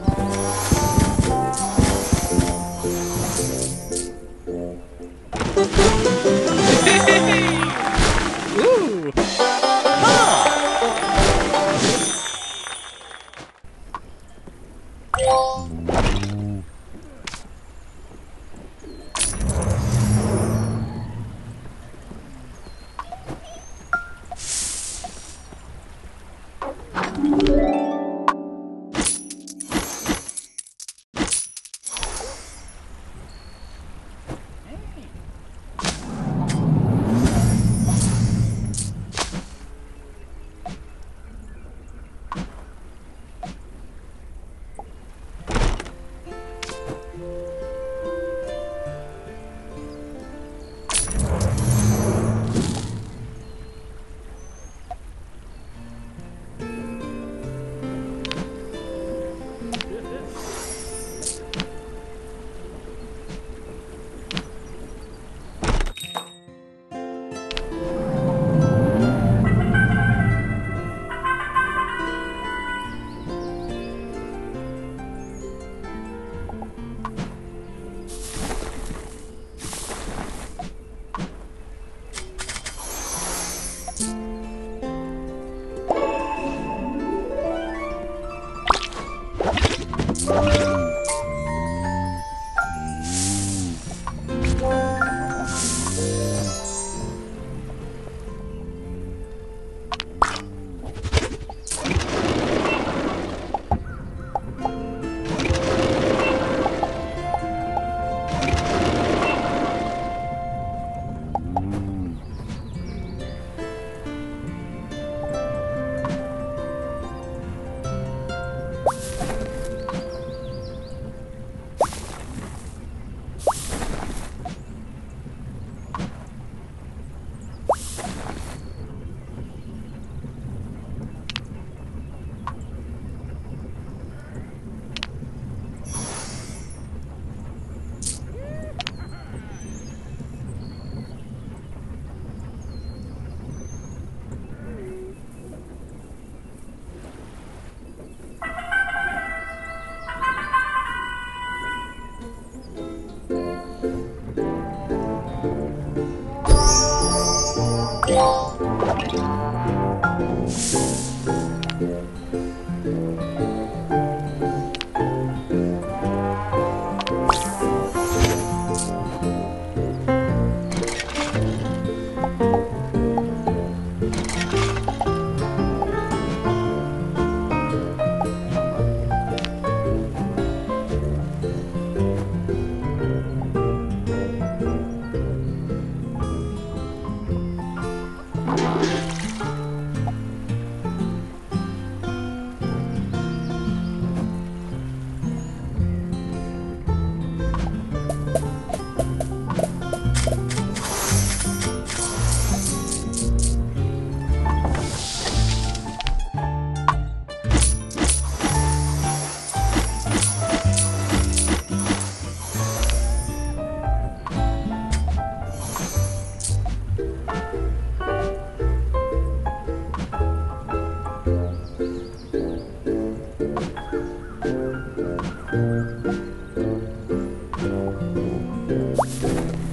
了。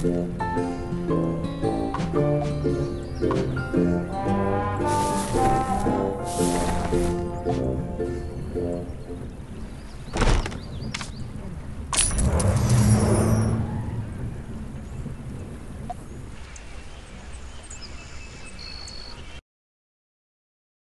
Música